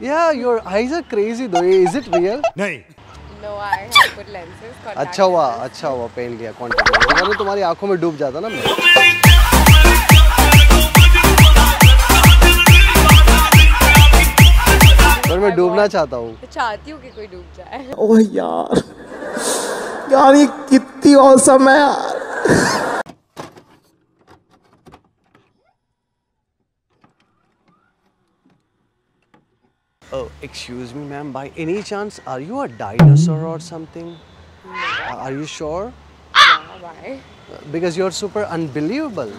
Yeah, your eyes are crazy though. Is it real? नहीं No, I have put lenses. अच्छा हुआ अच्छा हुआ पहन लिया कॉन्टेक्ट वरना तुम्हारी आँखों में डूब जाता ना मैं पर मैं डूबना चाहता हूँ चाहती हूँ कि कोई डूब जाए ओह यार यार ये कितनी औसम है यार Oh, excuse me, ma'am. By any chance, are you a dinosaur or something? Uh, Are you sure? yeah, why? Uh, Because you're super unbelievable.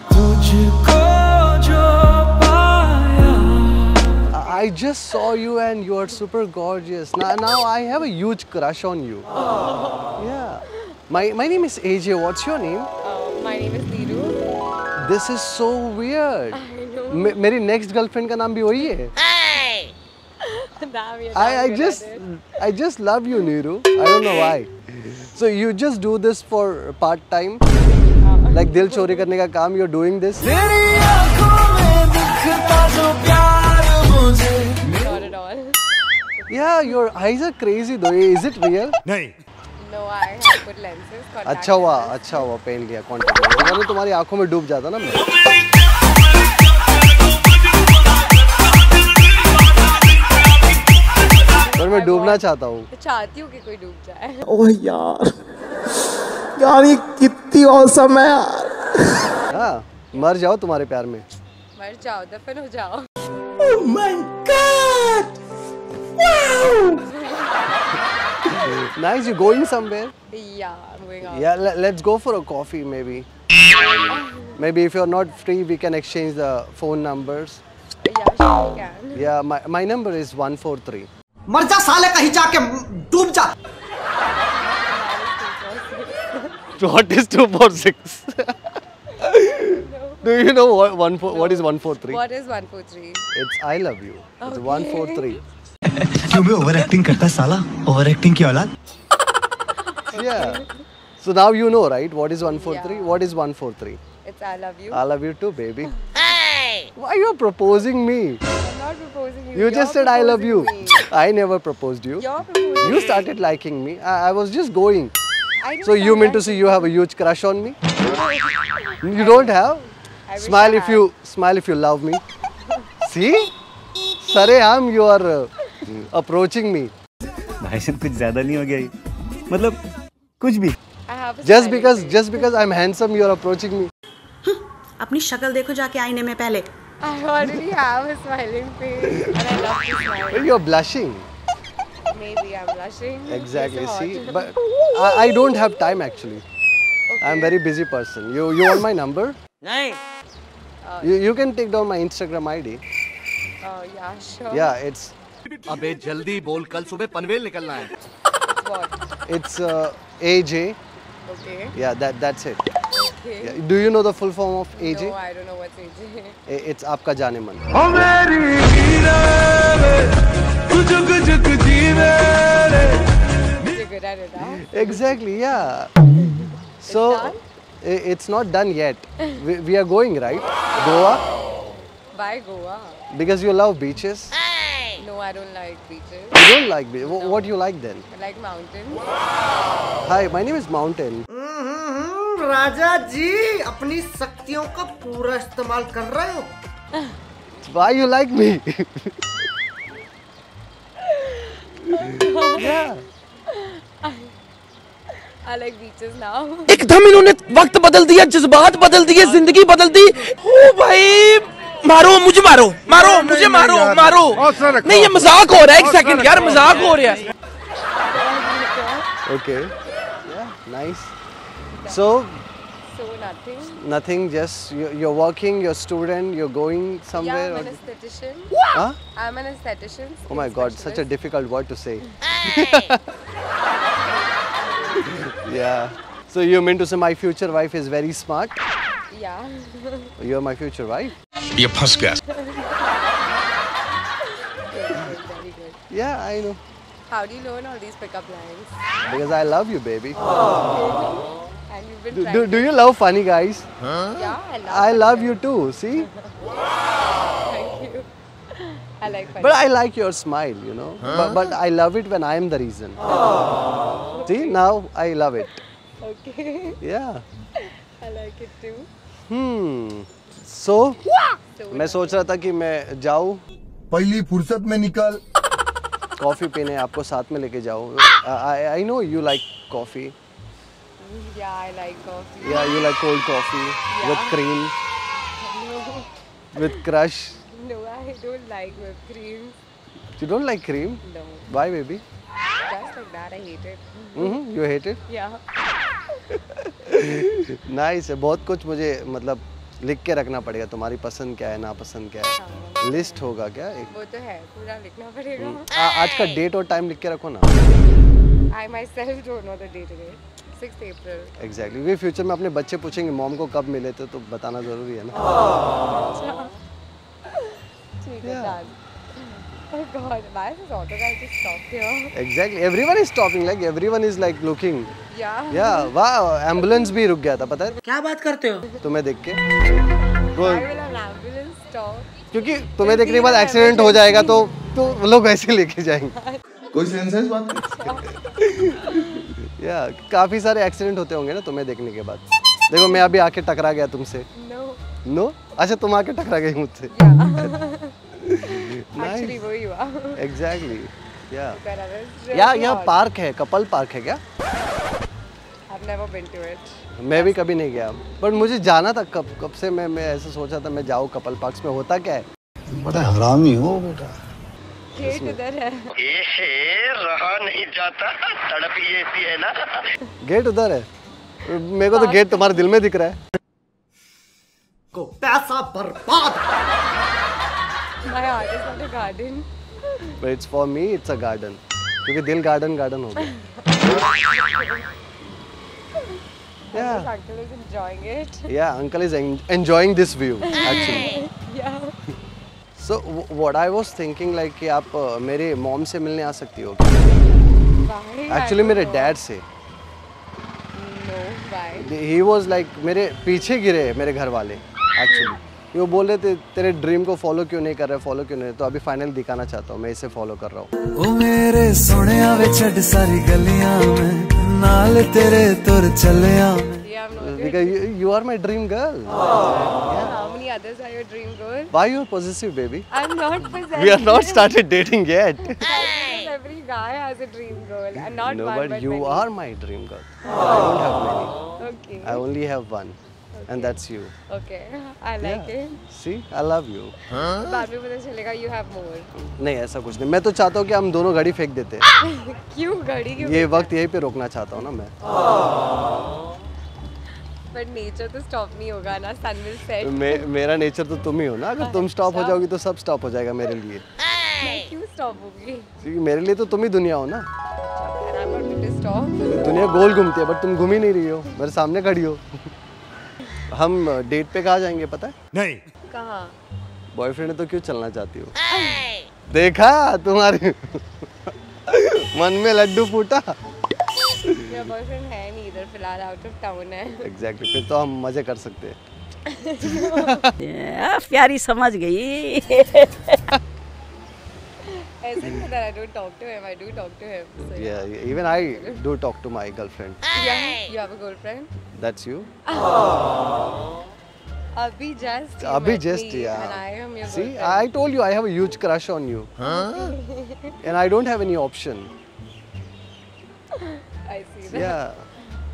I I just saw you and you are super gorgeous. Now, now I have a huge crush on you. Yeah. My, my name is AJ. What's your name? Uh, my name is Neeru. This is so weird. I know. मे- मेरी next girlfriend का नाम भी वही है Damn, you're I, I just. I just love you, Neeru. I don't know why. So you just do this for part time, like दिल चोरी करने का काम. You're doing this. Not at all. Yeah, your eyes are crazy though. Is it real? नहीं No, I have put lenses. अच्छा हुआ. अच्छा हुआ पहन लिया कॉन्टेक्ट वरना तुम्हारी आँखों में डूब जाता ना मैं डूबना चाहता हूँ तो चाहती हूँ कि कोई डूब जाए ओह यार यार ये कितनी औसम है यार हाँ मर जाओ तुम्हारे प्यार में मर जाओ दफन हो जाओ oh my God! Wow! Nice, you going somewhere? Yeah, I'm going out. Yeah, le- let's go for a coffee maybe. Maybe if you're not free, we can exchange the phone numbers. Yeah, sure you can. Yeah, my, my number is 143. मर जा साले कहीं जाके डूब जा What is 246? Do you know what, one four, no. what is 143? What is 143? It's I love you. Okay. It's 143. क्यों भी over acting करता है साला ओवर एक्टिंग की औलाद Yeah. So now you know, right? What is 143? Yeah. What is 143? It's I love you. I love you too, baby. Hey! Why are you proposing me? I'm not proposing you. You You're just said I love you. me. I never proposed you. You started liking me. I, I was just going. So you mean to say you have a huge crush on me? You don't have? Smile if you smile if you love me. See? Sareham, you are uh, approaching me. भाई साहब कुछ ज़्यादा नहीं हो गया ये मतलब कुछ भी smiling because face. just because I'm handsome, you are approaching me. अपनी शक्ल देखो जाके आईने में पहले I already have a smiling face and I love to smile. Well, you're blushing. Maybe I'm blushing. Exactly. It's See, hot. but I, I don't have time actually. I'm very busy person. You you want my number? You you can take down my Instagram ID. Oh yeah, sure. Yeah, it's अबे जल्दी बोल कल सुबह पनवेल निकलना है What? it's uh, AJ. Okay. Yeah, that that's it. Okay. Yeah. Do you know the full form of AJ? No, I don't know what's AJ. I- It's आपका जाने मन. You're good at it, huh? Exactly. Yeah. So done? i- it's not done yet. We, we are going right. Goa Why Goa? because you love beaches. No, I don't like beaches. You don't like beach. Wh- What do you like then? I like mountains. Hi, my name is Mountain. राजा जी अपनी शक्तियों का पूरा इस्तेमाल कर रहे हो Why you like me? yeah. I like beaches now. एकदम इन्होंने वक्त बदल दिया जज्बात बदल दिए ज़िंदगी बदल दी ओ भाई मारो मुझे मारो मारो मुझे मारो मारो नहीं ये मज़ाक हो रहा है एक सेकंड यार मज़ाक हो रहा है Okay. Yeah. Nice. So nothing? Nothing, just you're working, you're student, you're going somewhere? Yeah, I'm an aesthetician. What? Huh? I'm an aesthetician. Oh my god, such a difficult word to say. yeah. So you mean to say my future wife is very smart? Yeah. you're my future wife? You're Puskas. Yeah, I know. How do you learn all these pickup lines? Because I love you, baby. Aww. And you've been Do, trying. do, do you love funny guys? Huh? Yeah, I love. I love you too. See? wow! Thank you. I like funny. But I like your smile, you know. Huh? But, but I love it when I am the reason. See, now I love it. okay. Yeah. I like it too. Hmm. So, So मैं सोच रहा था कि मैं जाऊँ पहली फुर्सत में निकल कॉफ़ी पीने आपको साथ में लेके जाऊँ I I know you like coffee yeah, I like coffee. या you like cold coffee with cream No, with crush no, I don't like whipped cream. You don't like cream No, why baby just like that, I hate it. You hate it Yeah. Nice है बहुत कुछ मुझे मतलब लिख के रखना पड़ेगा। तुम्हारी पसंद क्या है नापसंद क्या है? लिस्ट होगा क्या एक? वो तो है पूरा लिखना पड़ेगा। आ, आज का डेट और टाइम लिख के रखो ना। I myself don't know the day today. 6th April. Exactly exactly. Future में अपने बच्चे पूछेंगे मॉम को कब मिले थे? तो बताना ज़रूरी है ना। ठीक है. Oh God, why is just stopped here? Yeah. भी रुक गया था पता है? क्या बात करते हो? तुम्हें देख के। Why will an ambulance stop? क्योंकि तुम्हें देखने के बाद एक्सीडेंट हो जाएगा तो तो लोग ऐसे लेके जाएँगे। कोई सेंस है इस बात में या काफ़ी सारे एक्सीडेंट होते होंगे ना तुम्हें देखने के बाद। देखो मैं अभी आके टकरा गया तुमसे। No. नो अच्छा तुम आके टकरा गई मुझसे. एग्जैक्टली या या यहाँ पार्क है कपल पार्क है क्या? I've never been to it. मैं भी कभी नहीं गया। बट मुझे जाना था कब कब से मैं मैं ऐसे सोचा था मैं जाऊँ कपल पार्क में होता क्या है? बड़ा हरामी हो बेटा। Gate उधर है. ये रहा नहीं जाता तड़प ही ऐसी है ना गेट उधर है मेरे को तो गेट तुम्हारे दिल में दिख रहा है को पैसा बर्बाद. But it's for me it's a garden क्योंकि दिल गार्डन गार्डन हो गया Yeah. uncle is enjoying it. Yeah, uncle is en- enjoying this view actually. Yeah. So w- what I was thinking like कि आप uh, मेरे mom से मिलने आ सकती हो don't मेरे डैड से। ही वाज लाइक मेरे पीछे गिरे मेरे घर वाले एक्चुअली वो बोल रहे थे तेरे ड्रीम को फॉलो क्यों नहीं कर रहे? फॉलो क्यों नहीं? तो अभी फाइनल दिखाना चाहता हूँ मैं इसे फॉलो कर रहा हूँ। ओ मेरे सोनिया वे छड़ सारी गलियाँ में नाल तेरे तुर चलिया Yeah, I'm not. Because you are my dream girl How many others are your dream girl? Why you possessive baby I'm not possessed. we are not started dating yet Because every guy has a dream girl, and not no one, but but you many. are my dream girl I don't have many Okay. I only have one Okay. and that's you Okay. I like Yeah. it. see I love you बाद में पता चलेगा you have more. नहीं ऐसा कुछ नहीं मैं तो चाहता हूँ कि हम दोनों गाड़ी फेंक देते हैं क्यों घड़ी क्यों? ये वक्त यहीं पे रोकना चाहता हूँ ना मैं But nature तो stop नहीं होगा ना. Will set. मे, मेरा नेचर तो तुम ही हो ना अगर तुम स्टॉप हो जाओगी तो सब स्टॉप हो जाएगा मेरे लिए मैं क्यों stop होगी? क्योंकि मेरे लिए तो तुम ही दुनिया हो ना. दुनिया गोल घूमती है बट तुम घूम ही नहीं रही हो मेरे सामने खड़ी हो हम डेट पे कहाँ जाएँगे पता है नहीं कहाँ? बॉयफ्रेंड तो क्यों चलना चाहती हो देखा तुम्हारे मन में लड्डू फूटा मेरा boyfriend है नहीं इधर फ़िलहाल out of town है. Exactly exactly. फिर तो हम मज़े कर सकते हैं प्यारी समझ गई ऐसे नहीं that I don't talk to him. I do talk to him. So yeah. Yeah, even I do talk to my girlfriend. Yeah. You have a girlfriend? That's you. Abhi just. Abhi just, yeah. And I am your See, girlfriend. I told you I have a huge crush on you. Huh? And I don't have any option. I see that. Yeah,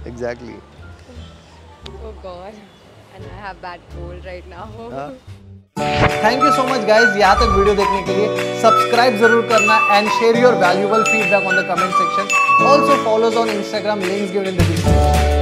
exactly. Oh God. And I have bad cold right now. Thank you so much guys यहाँ तक video देखने के लिए subscribe ज़रूर करना and share your valuable feedback on the comment section also follow us on Instagram links given in the description